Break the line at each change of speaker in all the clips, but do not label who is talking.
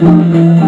Thank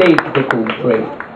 save the culture.